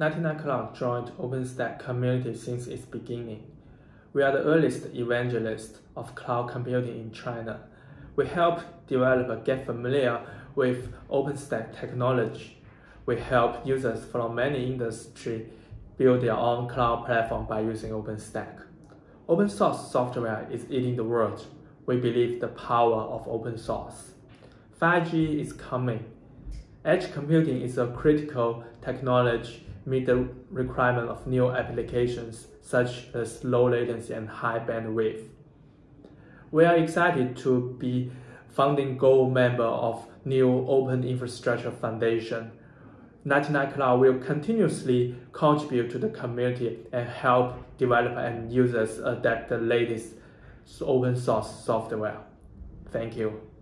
99Cloud joined OpenStack community since its beginning. We are the earliest evangelists of cloud computing in China. We help developers get familiar with OpenStack technology. We help users from many industries build their own cloud platform by using OpenStack. Open source software is eating the world. We believe the power of open source. 5G is coming. Edge computing is a critical technology meet the requirement of new applications such as low latency and high bandwidth. We are excited to be founding gold member of new Open Infrastructure Foundation. 99Cloud will continuously contribute to the community and help developers and users adapt the latest open source software. Thank you.